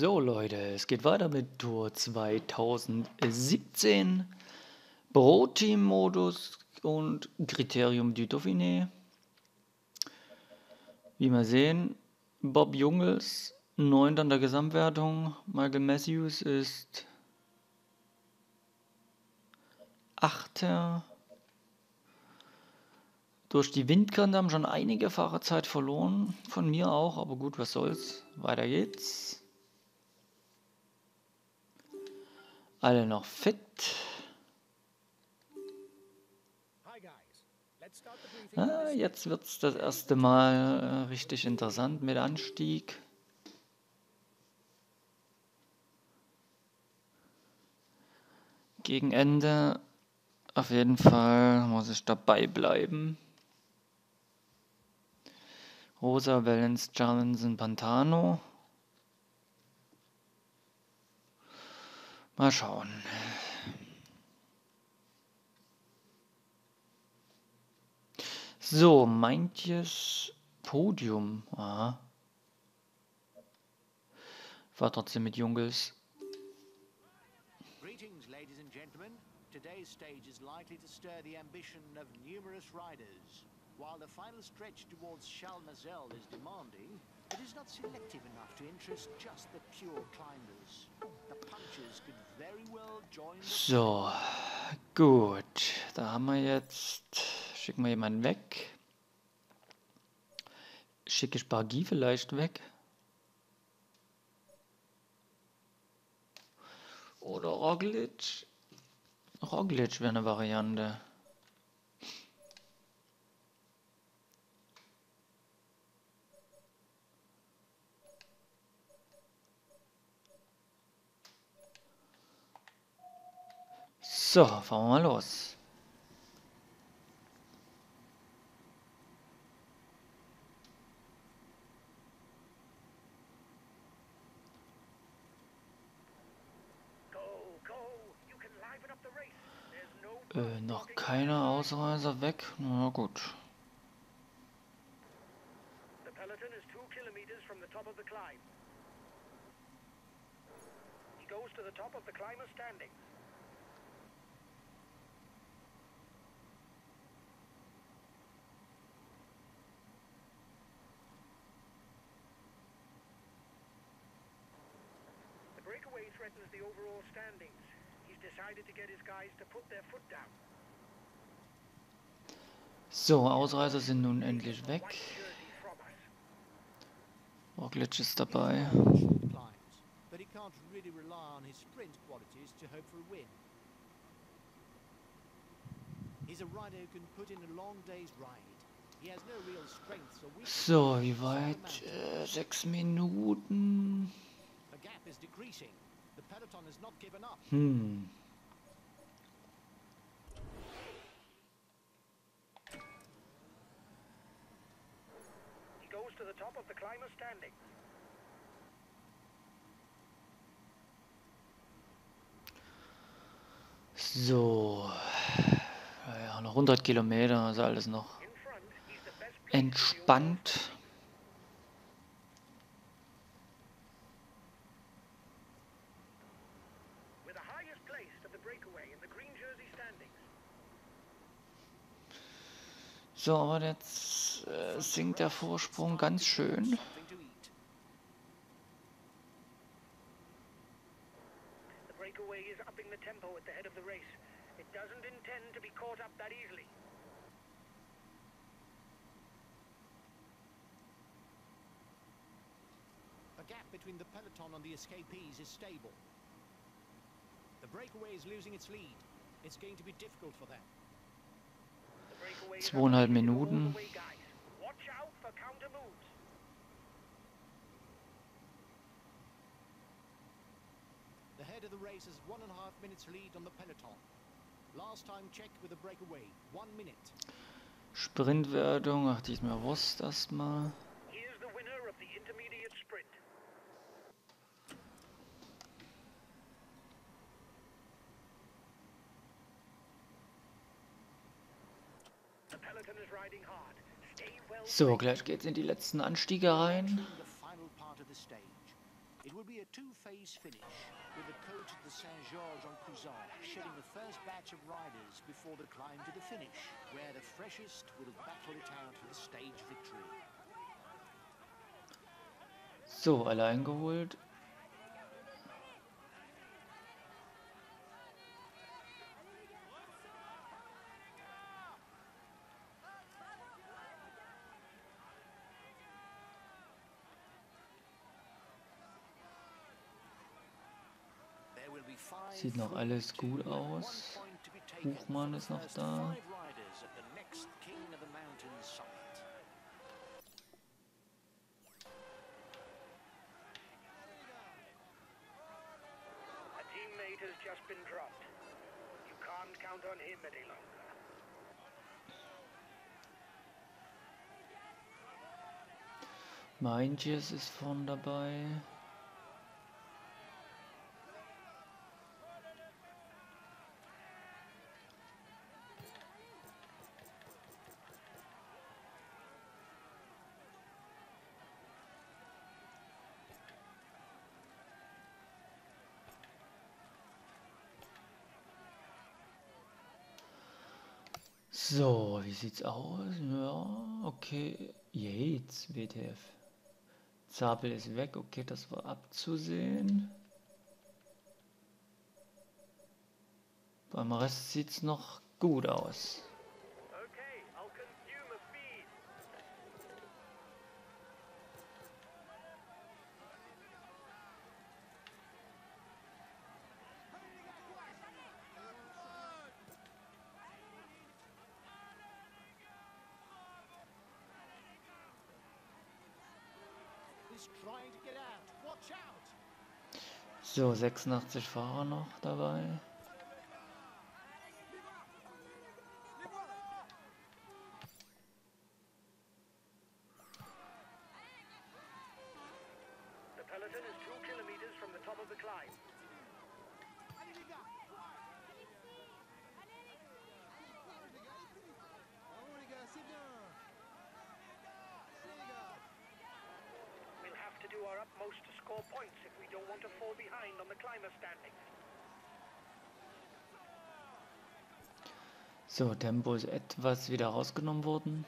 So Leute, es geht weiter mit Tour 2017. Pro-Team-Modus und Kriterium du Dauphiné. Wie wir sehen, Bob Jungels 9. an der Gesamtwertung. Michael Matthews ist 8. Durch die Windkante haben schon einige Fahrerzeit verloren. Von mir auch, aber gut, was soll's. Weiter geht's. Alle noch fit. Ah, jetzt wird es das erste Mal äh, richtig interessant mit Anstieg. Gegen Ende auf jeden Fall muss ich dabei bleiben. Rosa Valens Jarlinson Pantano. Mal schauen. So, manches Podium. Aha. War trotzdem mit Jungels. Greetings, ladies and gentlemen. Today's stage is likely to stir the ambition of numerous riders. While the final stretch towards Chalmazel is demanding, it is not selective enough to interest just the pure climbers. So, gut. Da haben wir jetzt. Schicken wir jemanden weg. Schicke Spargie vielleicht weg. Oder Roglic. Roglic wäre eine Variante. So, fahren wir mal los. Äh, noch keine Ausreißer weg? Na gut. Goes to the top of the climber standing. threatens the overall standings. He's decided to get his guys to put their foot down. So, Ausreißer sind nun endlich weg. Roglic ist dabei. But he can't really rely on his sprint qualities to hope for a win. He's a rider who can put in a long day's ride. He has no real strengths or weaknesses. So, wie weit? Äh, sechs Minuten. The gap is decreasing. Hmm. Standing. So, ja, noch 100 Kilometer, also alles noch entspannt. So, aber jetzt äh, sinkt der Vorsprung ganz schön. The gap between the peloton and the escapees is stable. The breakaway is losing its lead. It's going to be difficult for them. Zweieinhalb Minuten. The head of the race has one and a half minutes lead on the peloton. Last time checked with a breakaway, one minute. Sprintwertung, ach, die ist mir Wurst erstmal. So, gleich geht's in die letzten Anstiege rein. It will be a two-phase finish, with the coach de Saint-Georges-en-Cousin shedding the first batch of riders before the climb to the finish, where the freshest will battle it out for the stage victory. So, alle eingeholt. There will be five Sieht noch alles gut aus. Buchmann ist noch da. five riders at the next King of the Mountains summit. A teammate has just been dropped. You can't count on him any longer. Meintjes ist vorn dabei. So, wie sieht's aus? Ja, okay. Yates, WTF. Zabel ist weg, okay, das war abzusehen. Beim Rest sieht's noch gut aus. So, 86 Fahrer noch dabei. So, Tempo ist etwas wieder rausgenommen worden.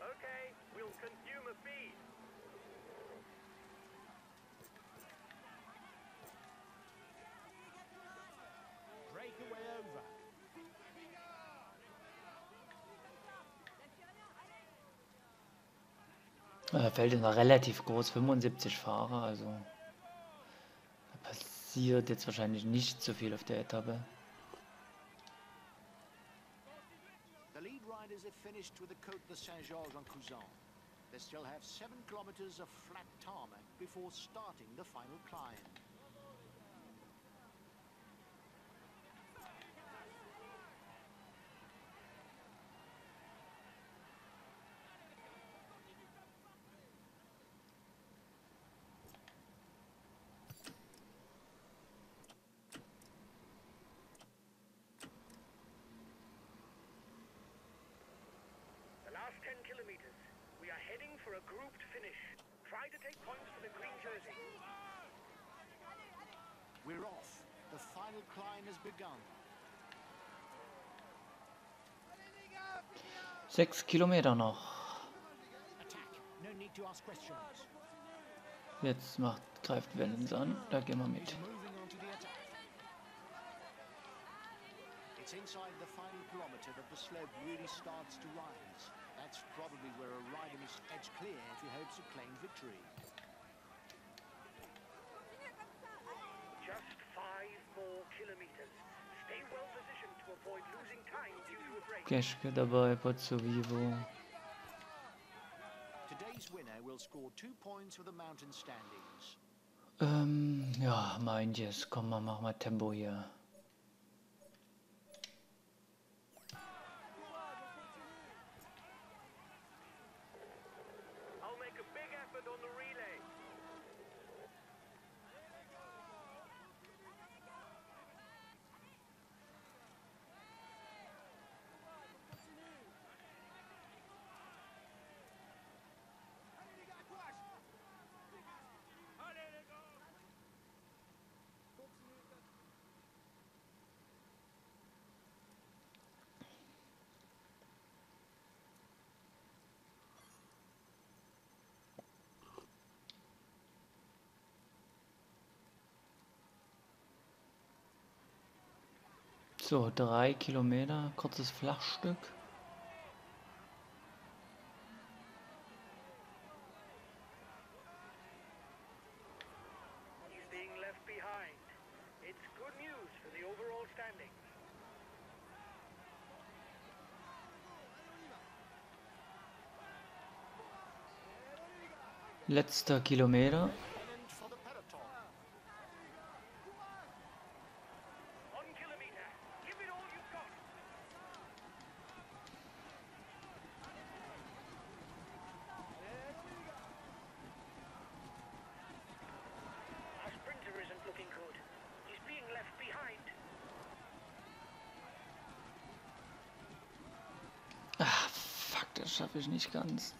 Okay, we'll consume a feed. Breakaway over. Äh, Feld ist noch relativ groß, 75 Fahrer, also passiert jetzt wahrscheinlich nicht so viel auf der Etappe. They still have seven kilometers of flat tarmac before starting the final climb. The last 10 kilometers. We are heading for a grouped finish. Try to take points for the green jersey. We're off. The final climb has begun. Sechs Kilometer noch. Attack. No need to ask questions. Jetzt macht, greift Wellens an, da gehen wir mit. It's inside the final kilometer that the slope really starts to rise. That's probably where a rider must edge clear to claim victory. Just five more kilometers. Stay well positioned to avoid losing time due to a break. Geschke dabei, Vivo. Today's winner will score two points for the mountain standings. Ähm, ja, Meintjes, komm mal, mach mal Tempo hier. I'll make a big effort on the relay. So, drei Kilometer, kurzes Flachstück. He's being left behind. It's good news for the overall standings. Letzter Kilometer. Pennant for the peloton. One kilometer. Give it all you've got. Our sprinter isn't looking good. He's being left behind. Ah, fuck, das schaffe ich nicht ganz.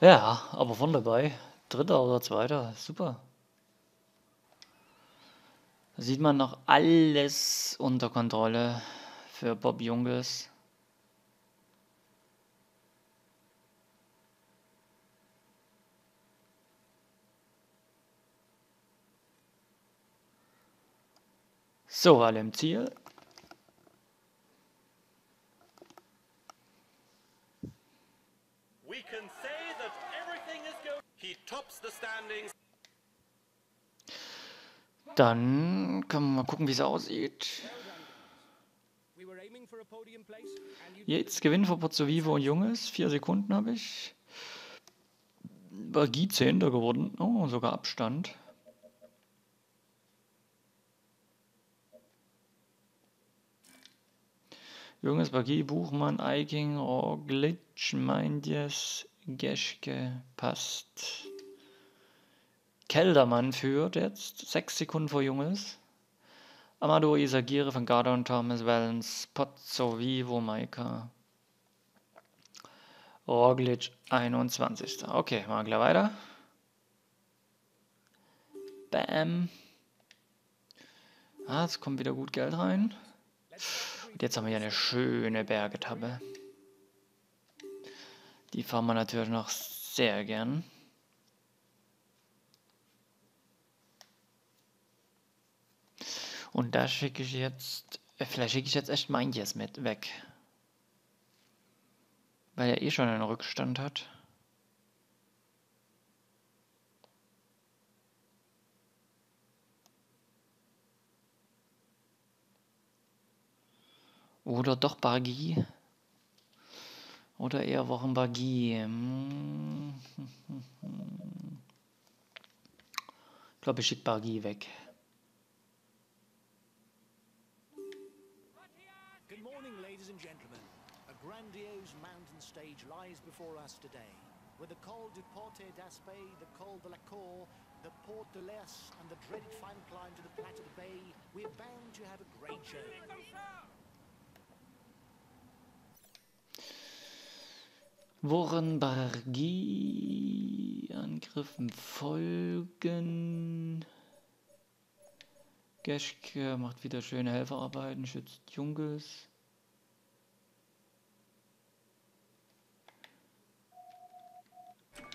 Ja, aber von dabei. Dritter oder zweiter, super. Da sieht man noch alles unter Kontrolle für Bob Jungels. So, alle im Ziel. We can say that everything is going. He tops the standings. Dann können wir mal gucken, wie es aussieht. We were aiming for a podium place, and you Jetzt Gewinn für Pozzo Vivo und Junges. Vier Sekunden habe ich. Bagi Zehnter geworden. Oh, sogar Abstand. Junges Bagi, Buchmann, Eiking, Roglic, Meindjes, Geschke, passt. Keldermann führt jetzt. Sechs Sekunden vor Junges. Amado Isagire von Gardon, Thomas Valens, Pozzo Vivo, Maika. Roglic 21. Okay, machen wir gleich weiter. Bam. Ah, es kommt wieder gut Geld rein. Und jetzt haben wir hier eine schöne Bergetappe. Die fahren wir natürlich noch sehr gern. Und da schicke ich jetzt, äh, vielleicht schicke ich jetzt echt Meintjes mit weg. Weil er eh schon einen Rückstand hat. Oder doch Bargi. Oder eher Wochen Bargi. Hm. Ich glaube, ich schicke Bargi weg. Good morning, ladies and gentlemen. A grandiose mountain stage lies before us today, with the Col du Porte d'Aspet, the Col de la Cour, the Port de l'Es, and the dreaded final climb to the Plateau de Bay. We're bound to have a great show. Worenbargi Angriffen folgen. Geschke macht wieder schöne Helferarbeiten, schützt Jungels. Das ist mir erstmal egal. Acceleration at the head of the peloton. So, Bagi ist weg. Very good climber and puncher. However, he lacks explosiveness. His best chance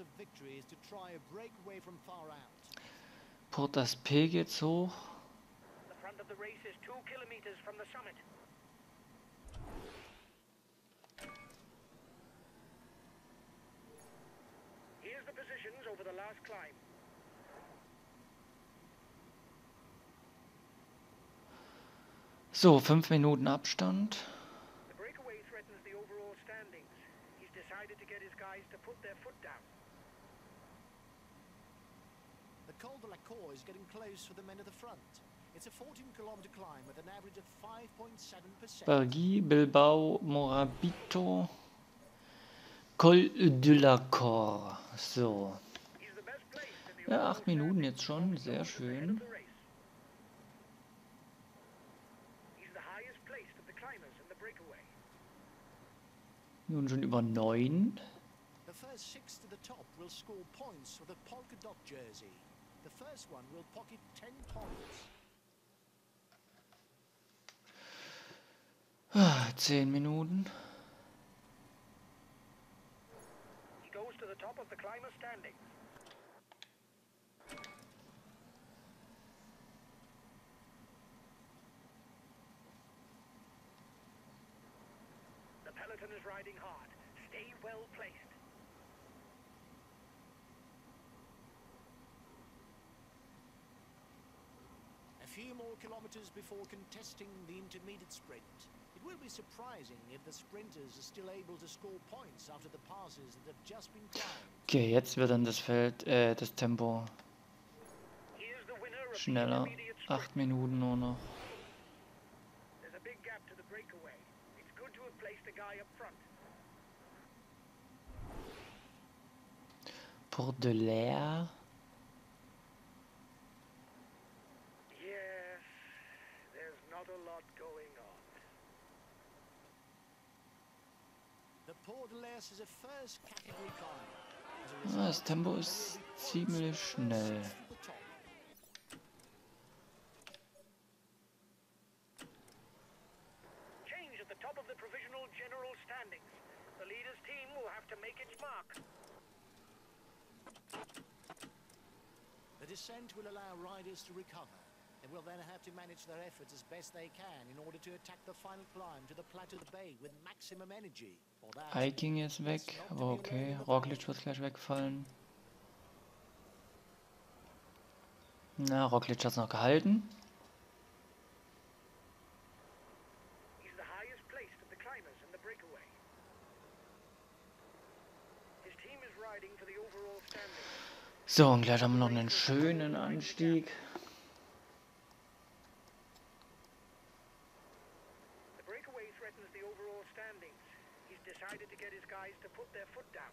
of victory is to try a breakaway from far out. Portas P geht's hoch. The front of the race is two kilometers from the summit. Here's the positions over the last climb. So, fünf Minuten Abstand. The breakaway threatens the overall standings. He's decided to get his guys to put their foot down. The Col de la Cour is getting close for the men at the front. It's a 14 kilometer climb with an average of 5.7%. Bargi, Bilbao, Morabito, Col de la Cor. So. He's the best placed in the Ja, acht Minuten jetzt schon. Sehr schön. the the the the. Nun schon über neun. The first six to the top will score points with a polka dot jersey. The first one will pocket 10 points. Ah, Zehn Minuten. He goes to the top of the climber standings. The peloton is riding hard. Stay well placed. A few more kilometers before contesting the intermediate sprint. It will be surprising if the sprinters are still able to score points after the passes that have just been climbed. Okay, jetzt wird dann das Feld, äh, das Tempo Here's the winner of the schneller. Acht Minuten nur noch. There's a big gap to the breakaway. It's good to have placed a guy up front. Yes, there's not a lot going on. The de is a first category. Ah, das Tempo ist ziemlich schnell. Change at the top of the provisional general standings. The leader's team will have to make its mark. Descent will allow riders to recover. They will then have to manage their efforts as best they can in order to attack the final climb to the Plateau Bay with maximum energy. Eiking ist weg, aber okay. Roglic wird gleich wegfallen. Na, Roglic hat's noch gehalten. He's the highest placed of the climbers in the breakaway. His team is riding for the overall standings. So, und gleich haben wir noch einen schönen Anstieg. The breakaway threatens the overall standings. He's decided to get his guys to put their foot down.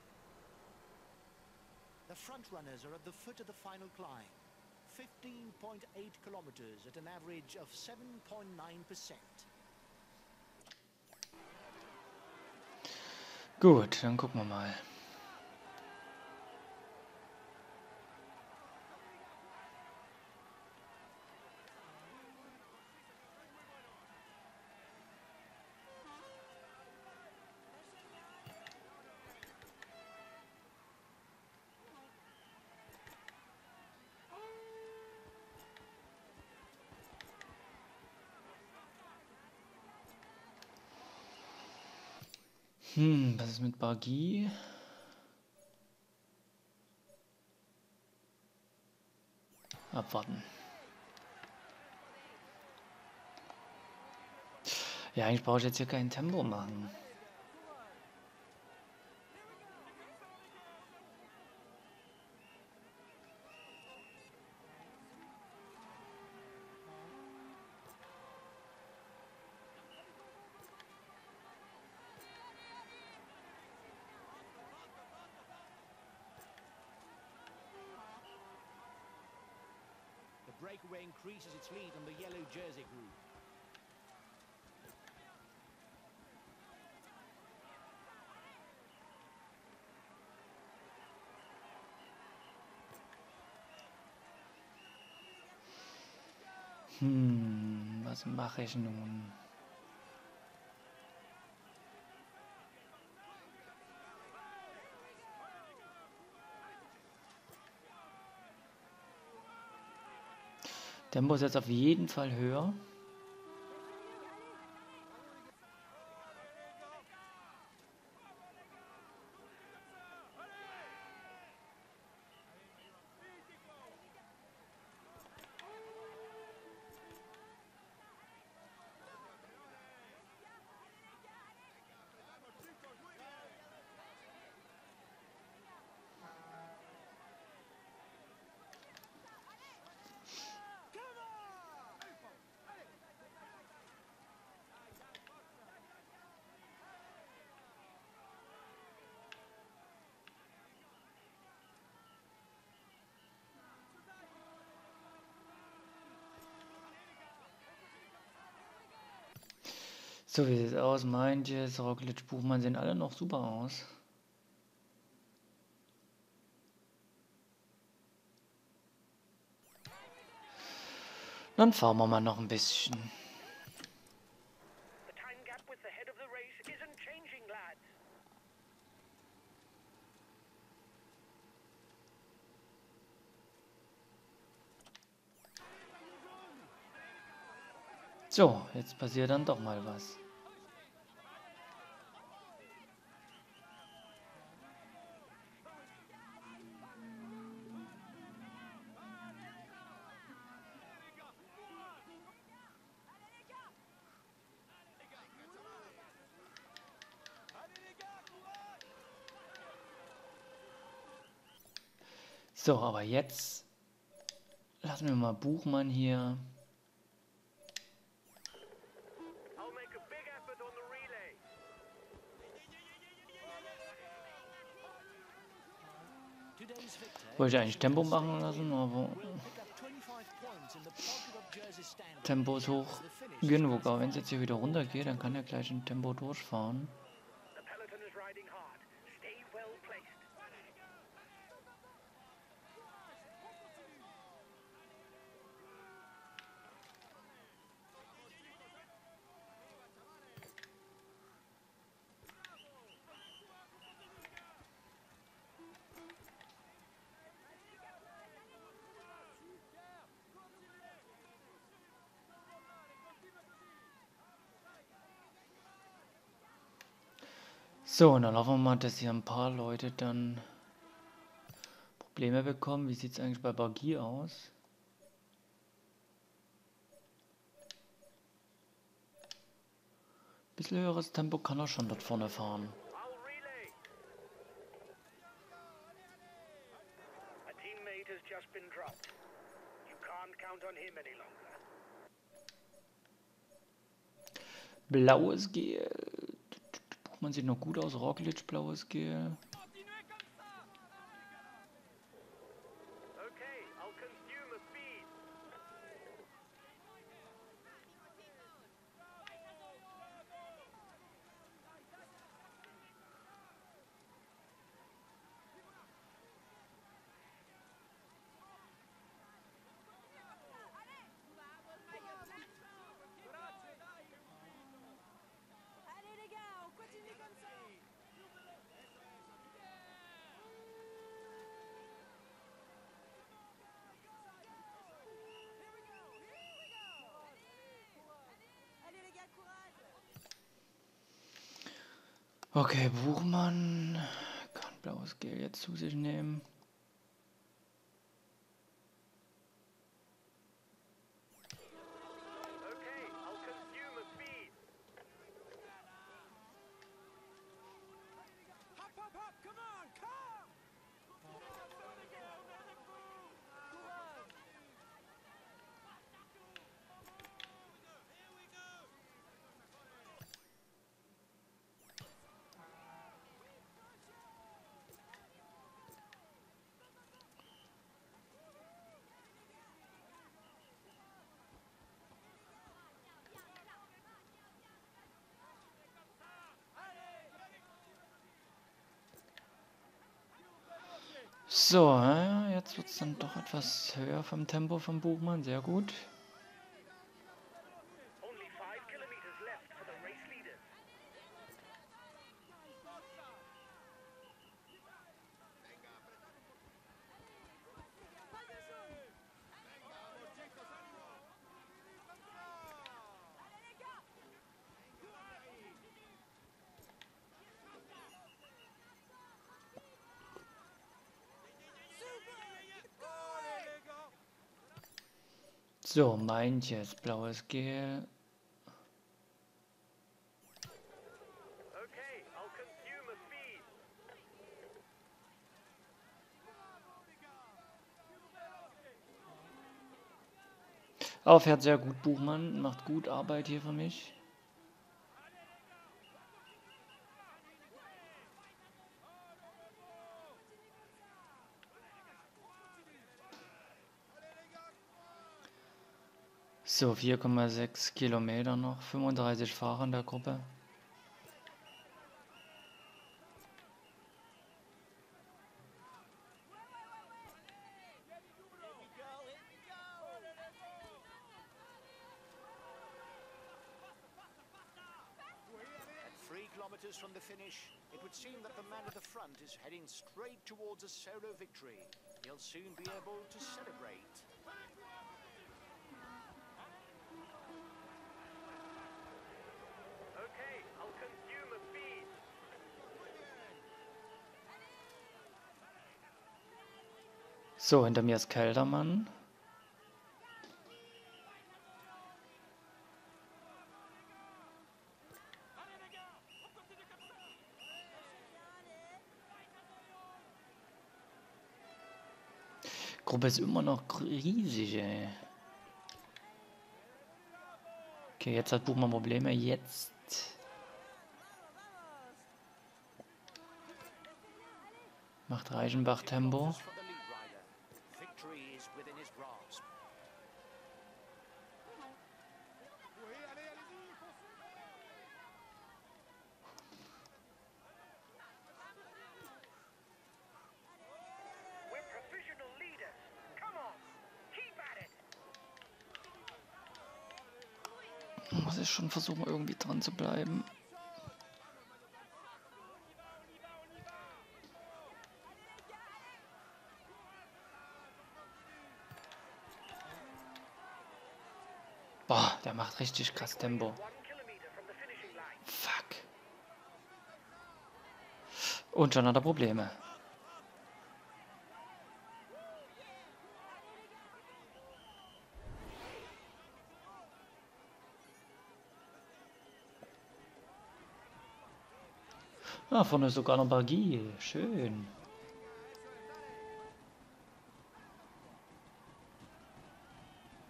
the front runners are at the foot of the final climb. 15.8 kilometers at an average of 7.9%. Gut, dann gucken wir mal. Hm, was ist mit Bargie? Abwarten. Ja, eigentlich brauche ich jetzt hier kein Tempo machen. Breakaway increases its lead on the yellow jersey group. Hm, was mache ich nun? Tempo ist jetzt auf jeden Fall höher. So, wie es aus? Meint Mindjes, Rocklitsch, Buchmann sehen alle noch super aus. Dann fahren wir mal noch ein bisschen. So, jetzt passiert dann doch mal was. So, aber jetzt lassen wir mal Buchmann hier. Wollte ich eigentlich Tempo machen lassen, aber will pick up 25 points in the pocket of Jersey standard. Tempo ist hoch genug. Aber wenn es jetzt hier wieder runter geht, dann kann er gleich in Tempo durchfahren. So, und dann hoffen wir mal, dass hier ein paar Leute dann Probleme bekommen. Wie sieht es eigentlich bei Bargier aus? Bisschen höheres Tempo kann er schon dort vorne fahren. Blaues Gel. Man sieht noch gut aus. Roglic, blaues Gel. Okay, Buchmann kann blaues Gel jetzt zu sich nehmen. So, jetzt wird es dann doch etwas höher vom Tempo vom Buchmann. Sehr gut. Only five kilometers left for the race leaders. So, meint jetzt blaues Gel. Okay, I'll consume a speed. Aber fährt sehr gut, Buchmann. Macht gut Arbeit hier für mich. So, 4,6 Kilometer noch. 35 Fahrer in der Gruppe. From the finish, it would seem that the man at the front is heading straight towards a solo victory. He'll soon be able to celebrate. So, hinter mir ist Keldermann. Gruppe ist immer noch riesig, ey. Okay, jetzt hat Buchmann Probleme. Jetzt. Macht Reichenbach Tempo. For the lead rider. Victory is within his grasp. We're professional leaders. Come on, keep at it. Muss ich schon versuchen, irgendwie dran zu bleiben. Boah, der macht richtig krass Tempo. Fuck. Und schon hat er Probleme. Ah, vorne ist sogar noch Bargier. Schön.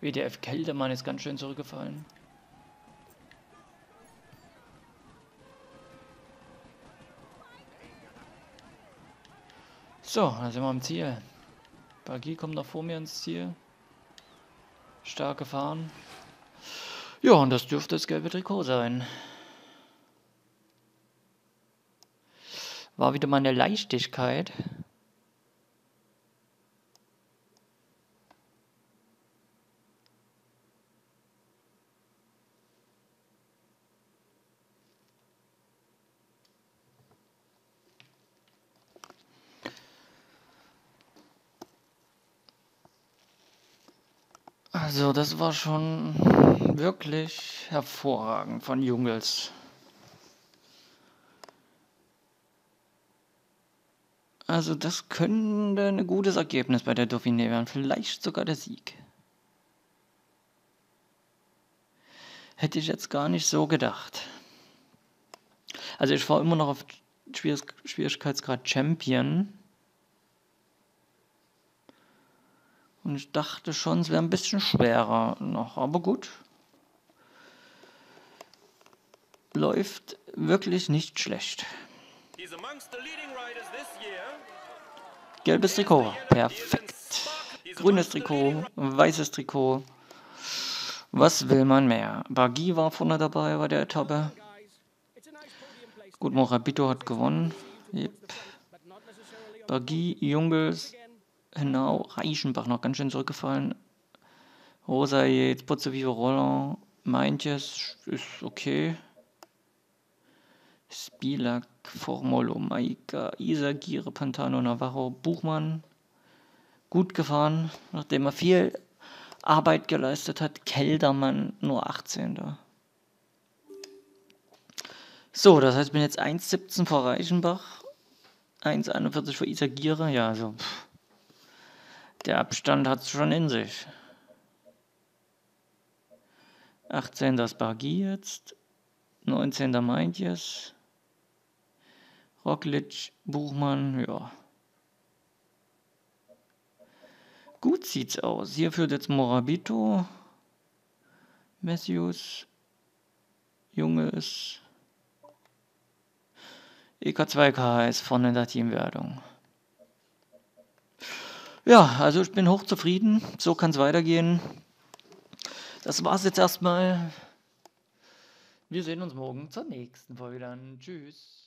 WDF Keldermann ist ganz schön zurückgefallen. So, dann sind wir am Ziel. Bagi kommt noch vor mir ins Ziel. Stark gefahren. Ja, und das dürfte das gelbe Trikot sein. War wieder mal eine Leichtigkeit. Also, das war schon wirklich hervorragend von Jungels. Also, das könnte ein gutes Ergebnis bei der Dauphiné werden. Vielleicht sogar der Sieg. Hätte ich jetzt gar nicht so gedacht. Also, ich war immer noch auf Schwierig Schwierigkeitsgrad Champion. Und ich dachte schon, es wäre ein bisschen schwerer noch, aber gut. Läuft wirklich nicht schlecht. He's amongst the leading riders this year. Gelbes Trikot, perfekt. Grünes Trikot, weißes Trikot. Was will man mehr? Bagi war vorne dabei bei der Etappe. Gut, Morabito hat gewonnen. Yep. Bagi, Jungels. Genau, Reichenbach noch ganz schön zurückgefallen. Rosa jetzt, Pozzovivo Roland, Meintjes ist okay. Spilak, Formolo, Maika, Isagire, Pantano, Navarro, Buchmann. Gut gefahren, nachdem er viel Arbeit geleistet hat. Keldermann nur 18. So, das heißt, ich bin jetzt 1,17 vor Reichenbach. 1,41 vor Isagire. Ja, also. Pff. Der Abstand hat es schon in sich. 18. das Bargi jetzt. 19. Meintjes. Roglic, Buchmann, ja. Gut sieht's aus. Hier führt jetzt Morabito. Messius. Junges. EK2K ist vorne in der Teamwertung. Ja, also ich bin hochzufrieden. So kann es weitergehen. Das war's jetzt erstmal. Wir sehen uns morgen zur nächsten Folge dann. Tschüss.